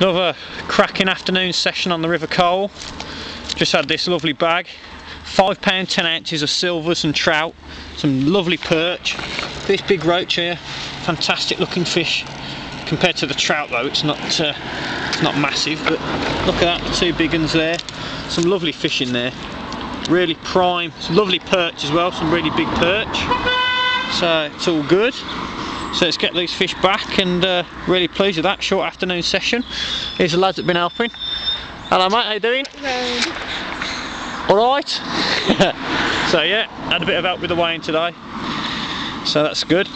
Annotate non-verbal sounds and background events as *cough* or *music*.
Another cracking afternoon session on the River Cole. Just had this lovely bag. Five pound ten ounces of silvers and trout. Some lovely perch. This big roach here, fantastic looking fish. Compared to the trout though, it's not uh, it's not massive, but look at that, two big ones there. Some lovely fish in there. Really prime, some lovely perch as well, some really big perch. So it's all good. So let's get these fish back and uh, really pleased with that short afternoon session. Here's the lads that have been helping. Hello mate, how you doing? Alright? *laughs* *laughs* so yeah, had a bit of help with the weighing today. So that's good.